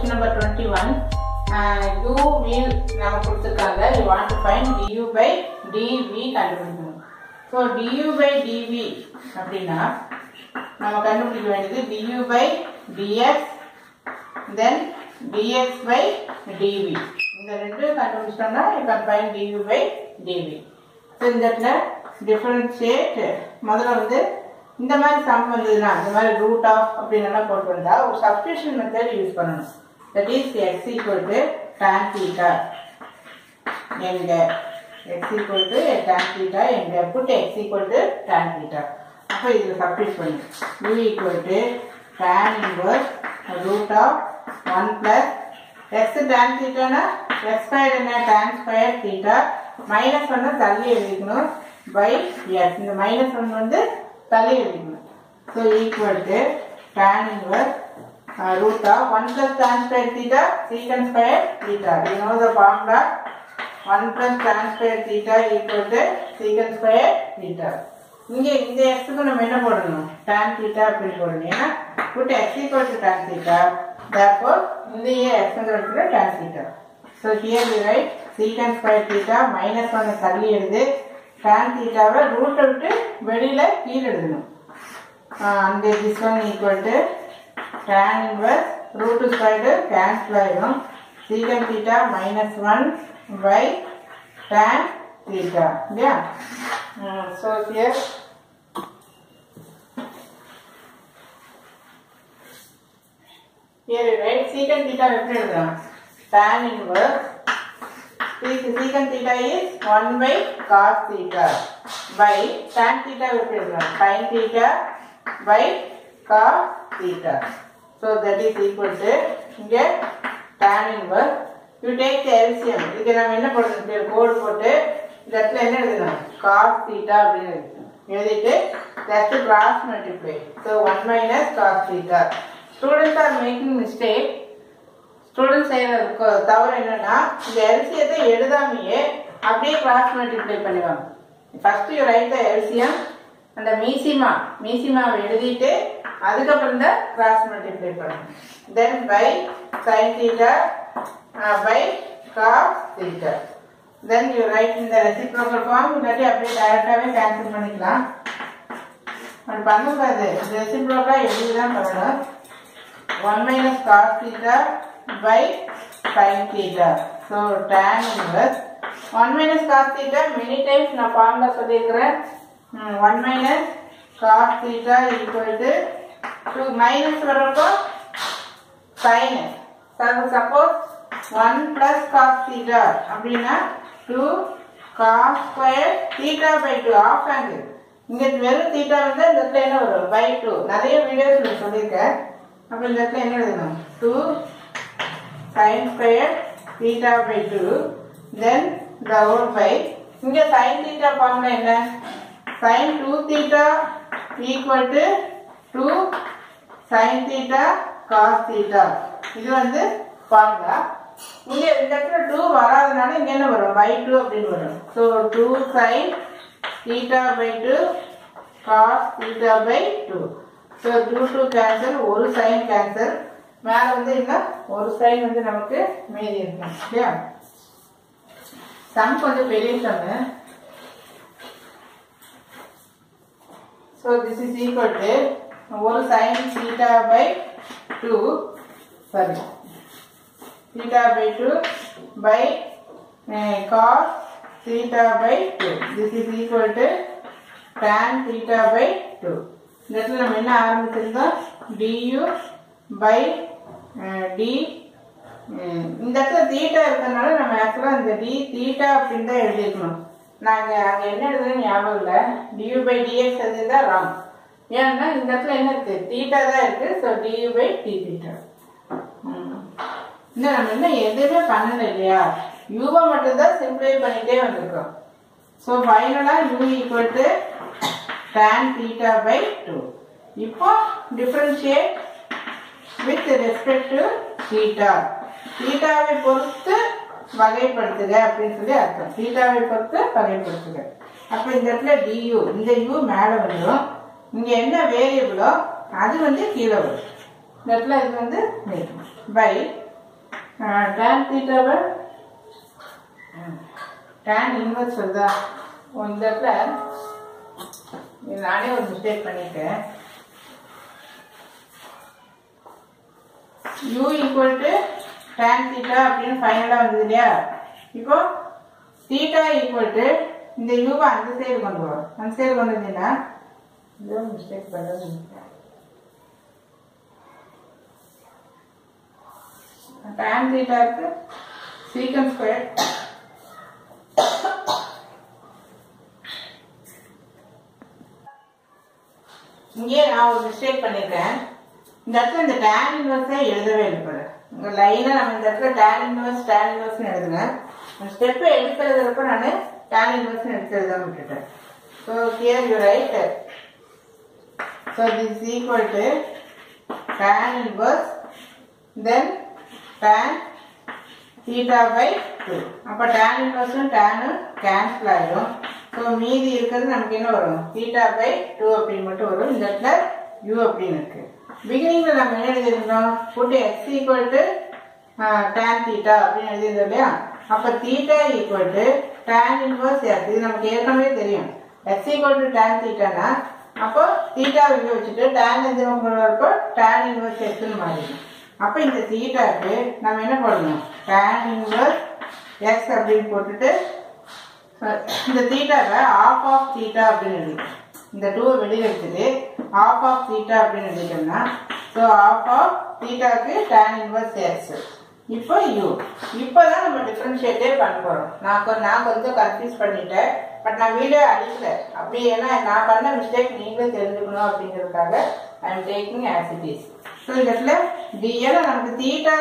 Question number twenty one you will நம்ம கொடுத்துருக்காங்க you want to find du by dv கண்டுபிடிக்கணும். So du by dv அப்படின்னா நம்ம கண்டுபிடிக்க வேண்டியது du by dx then dx by dv இந்த ரெண்டு கண்டுபிடிச்சிட்டோம்னா you can find du by dv so இந்த இடத்துல டிஃப்ரென்ஷியேட் முதல்ல வந்து இந்த மாதிரி சம் வந்ததுன்னா இந்த மாதிரி ரூட் ஆஃப் அப்படின்னு போட்டு வந்தால் ஒரு சப்ஸ்டியூஷன் மெத்தட் யூஸ் பண்ணணும். That is x equal to tan theta எங்க x equal to tan theta எங்க put x equal to tan theta அப்போ இதுல சப்ஸ்டிட் பண்ணு u equal to tan inverse root of 1 plus x tan theta னா x squared என்ன tan square theta minus ஒன்று தள்ளி எழுதிக்கணும் by எஸ் இந்த minus 1 வந்து தள்ளி எழுதிக்கணும் so equal to tan inverse uh, root of 1 plus tan square theta secant square theta. We know the formula 1 plus tan square theta equal to secant square theta. இங்கே இந்த எக்ஸுக்கு நம்ம என்ன போடணும் tan theta அப்படி போடணும் ஏன்னா put x equal to tan theta therefore இந்த எக்ஸ்ங்கிற இடத்துல tan theta so here we write secant square theta minus 1 தள்ளி எழுது tan theta-வை ரூட் விட்டு வெளியில கீழே எழுதணும் and this one equal to tan inverse root square cancel ஆயிடும் secant theta minus 1 by tan theta இல்லையா Mm, so here here you write secant theta எப்படி எழுதலாம் tan inverse sec- secant theta is 1 by cos theta by tan theta எப்படி எழுதலாம் sin theta by cos theta so that is equal to இங்க tan inverse. You take the LCM இதுக்கு நம்ம என்ன போடணும் கோடு போட்டு இந்த இடத்துல என்ன எழுதணும் cos theta அப்படின்னு எழுதணும் எழுதிட்டு that's cross multiply. So 1 minus cos theta. Students are making mistake. Student செய்யற தவறு என்னன்னா இந்த எல்சியத்தை எழுதாமையே அப்படியே கிராஸ் மல்டிப்ளை பண்ணுவாங்க. First you write the LCM அந்த மீசிமா மீசிமாவை எழுதிட்டு அதுக்கப்புறம் தான் கிராஸ் மல்டிப்ளை பண்ணணும் then by sin theta by cos theta then you write இந்த ரெசிப்ரோக்கல் ஃபார்ம் uh, இல்லாட்டி அப்படியே டைரக்டாகவே கேன்சல் பண்ணிக்கலாம். அப்படி பண்ணக்கூடாது ரெசிப்ரோக்கலாக எப்படி தான் பண்ணணும். 1 minus cos theta by sin theta. So tan inverse. 1 minus cos theta many times நான் ஃபார்மில் சொல்லியிருக்கிறேன். One minus cos theta equal to to 2 minus வர்றப்போ sin suppose 1 plus cos theta அப்படின்னா 2 cos square theta by 2 half angle இங்க வெறும் theta வந்து இந்த இடத்துல என்ன வரும் by 2 நிறைய வீடியோஸ்ல சொல்லியிருக்கேன் அப்ப இந்த இடத்துல என்ன எழுதணும் 2 sin square theta by 2 then the whole by இங்க sin theta ஃபார்முலா என்ன sin 2 theta equal to 2 sin theta cos theta. இது வந்து ஃபார்முலா இங்க இந்த இடத்துல 2 வராதனால இங்க என்ன வரும்? by 2 அப்படின்னு வரும். So 2 sin theta by 2 cos theta by 2 so 2 2 cancel ஒரு sin cancel. மேல வந்து இன்னும் ஒரு sin வந்து நமக்கு மீதி இருக்கும் இல்லையா சம் கொஞ்சம் பெரிய sum So this is equal to ஒரு sin theta by 2 sorry. Theta by 2 by uh, cos theta by 2 this is equal to tan theta by 2 இந்த இடத்துல நம்ம என்ன ஆரம்பிச்சிருந்தோம்? du by uh, d. இந்த இடத்துல தீட்டா இருக்கிறதுனால நம்ம ஆக்சுவலாக இந்த டி தீட்டா அப்படின்னு தான் எழுதியிருக்கணும். நாங்கள் அங்கே என்ன எழுதுன்னு ஞாபகம் இல்லை. டியூ பை டிஎக்ஸ் எழுதிதான் ராங் ஏன்னா இந்த இடத்துல என்ன இருக்கு? தீட்டா தான் இருக்கு. So du by d theta இன்னும் நம்ம இன்னும் எதுவுமே பண்ணல இல்லையா? யூவை மட்டும்தான் சிம்பிளை பண்ணிட்டே வந்திருக்கோம். ஸோ ஃபைனலாக u equal to tan theta by two இப்போ differentiate with respect to theta தீட்டாவை பொறுத்து வகைப்படுத்துக அப்படின்னு சொல்லி அர்த்தம். தீட்டாவை பொறுத்து வகைப்படுத்துக. அப்போ இந்த இடத்துல டியூ இந்த யூ மேலே வந்துடும் இங்க என்ன வேரியபிளோ அது வந்து கீழே வரும். இந்த இடத்துல இது வந்து பை டேன் தீட்டாவை டேன் இன்வெர்ஸ் வருதா? இந்த இடத்துல நானே ஒரு மிஸ்டேக் பண்ணிட்டேன். U equal to tan theta அப்படின்னு ஃபைனலாக வந்தது இல்லையா? இப்போ தீட்டா ஈக்குவல் டு இந்த யூவை அந்த சைடு கொண்டு வரும். அந்த சைடு கொண்டு வந்தீங்கன்னா ஏதோ மிஸ்டேக் பண்ணுறது tan தீட்டாவுக்கு சீக்கன் ஸ்கொயர் இங்கே நான் ஒரு மிஸ்டேக் பண்ணியிருக்கேன் இந்த இடத்துல இந்த tan இன்வர்ஸை எழுதவே இல்லை பாரு உங்கள் லைனாக நம்ம இந்த இடத்துல tan இன்வர்ஸ் tan இன்வர்ஸ்னு எழுதுனேன் ஸ்டெப்பை எடுக்கிறதுப்ப நான் tan இன்வர்ஸ்னு எடுத்து எழுதாம விட்டுட்டேன். So here you write so this is equal to tan inverse then tan theta by two அப்போ tan inverse tan cancel ஆகிடும் ஸோ மீதி இருக்கிறது நமக்கு என்ன வரும்? தீட்டா பை டூ அப்படின்னு மட்டும் வரும். இந்த இடத்துல யூ அப்படின்னு இருக்கு. பிகினிங்ல நம்ம என்ன எழுதிருந்தோம் put x equal to tan theta அப்படின்னு எழுதியிருந்தோம் இல்லையா? அப்போ theta equal tan inverse x இது நமக்கு ஏற்கனவே தெரியும். எக்ஸ் ஈக்குவல் டு டேன் தீட்டானா அப்போ தீட்டா இங்கே வச்சுட்டு டேன் எந்த பக்கம் டேன் இன்வர்ஸ் எக்ஸ்னு மாறிடும் அப்போ இந்த தீட்டாவுக்கு நம்ம என்ன பண்ணணும் டேன் இன்வர்ஸ் எக்ஸ் அப்படின்னு போட்டுட்டு இந்த தீட்டாவை ஆஃப் ஆஃப் தீட்டா அப்படின்னு எழுதிக்கணும். இந்த டூவை வெளியே எடுத்துட்டு ஆஃப் ஆஃப் தீட்டா அப்படின்னு எழுதிட்டோம்னா ஸோ ஆஃப் ஆஃப் தீட்டாக்கு டேன் இன்வர்ஸ் எக்ஸ் இப்போ யூ இப்போ தான் நம்ம டிஃப்ரென்ஷியேட்டே பண்ண போகிறோம் நான் நான் கொஞ்சம் கன்ஃபியூஸ் பண்ணிட்டேன். பட் நான் வீடியோ அழிக்கல அப்படி ஏன்னா நான் பண்ண மிஸ்டேக் நீங்களும் தெரிஞ்சுக்கணும் அப்படிங்கிறதுக்காக I am taking as it is so இந்த இடத்துல டிஎல் நமக்கு தீட்டா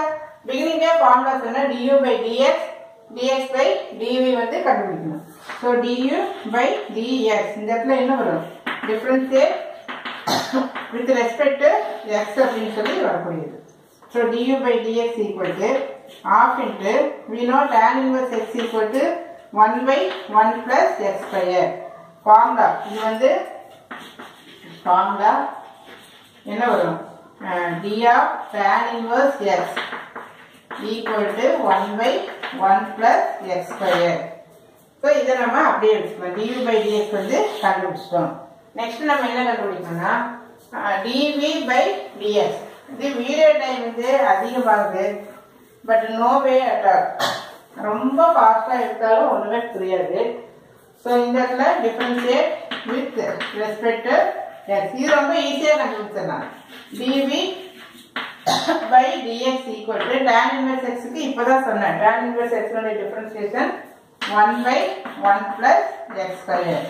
பிகினிங்கே ஃபார்முலா சொன்னா du by dx dx by dv வந்து கண்டுபிடிக்கணும். ஸோ டியூ பை டிஎக்ஸ் இந்த இடத்துல என்ன வரும்? டிஃப்ரென்ஸே வித் ரெஸ்பெக்ட் டு அப்படின்னு சொல்லி வரக்கூடியது. So du by dx equal to half into we know tan inverse x equal to 1 by 1 plus x square formula இது வந்து ஃபார்முலா என்ன வரும்? d of tan inverse x equal to 1 by 1 plus x square. So இதை நம்ம அப்படியே எடுத்துக்கலாம். dv by dx வந்து கண்டுபிடிச்சிட்டோம். நெக்ஸ்ட் நம்ம என்ன கண்டுபிடிக்கணும்னா dv by dx. இது வீடியோ டைம் வந்து அதிகமாகுது but no way at all ரொம்ப ஃபாஸ்ட்டாக எடுத்தாலும் ஒன்றுமே புரியாது. ஸோ இந்த இடத்துல டிஃபரன்ஷியேட் வித் ரெஸ்பெக்ட் எஸ் இது ரொம்ப ஈஸியாக கண்டுபிடிச்சிடலாம். Dv by dx equal to tan inverse எக்ஸுக்கு இப்போ தான் சொன்னேன். Tan inverse எக்ஸோடைய differentiation one by one plus x square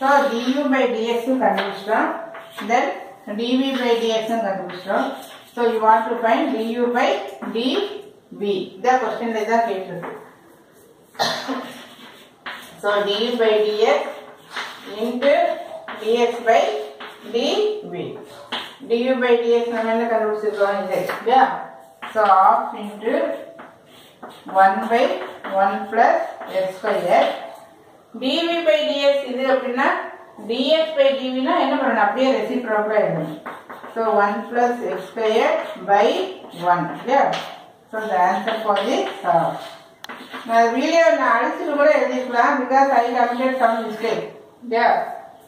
so du by டிஎக்ஸும் கண்டுபிடிச்சிட்டோம். தென் டிவி பை டிஎக்ஸும் கண்டுபிடிச்சிட்டோம். So you want to find du by b இதான் கொஸ்டின்ல இதான் கேட்டிருக்கு. so du by dx into dx by dv du by dx நம்ம என்ன கண்டுபிடிச்சிருக்கோம் இந்த இல்லையா so half into one by one plus x square dv by dx இது அப்படின்னா டிஎக்ஸ் பை டிவினா என்ன பண்ணணும் அப்படியே ரெசிப்ரோக்கலாக எழுதணும் so one plus x square by one இல்லையா so the answer for the நான் வீடியோ நான் அழிச்சிட்டு கூட எழுதிக்கலாம் because I committed some mistake இல்லையா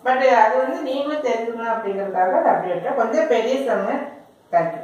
பட் அது வந்து நீங்களும் தெரிஞ்சுக்கணும் அப்படிங்கிறதுக்காக அதை அப்படி கொஞ்சம் பெரிய சம்மு தேங்க்யூ